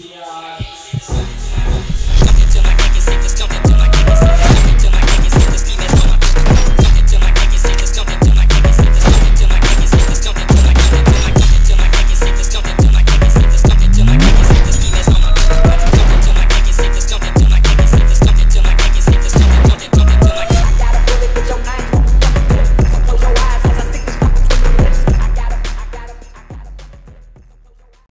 see uh,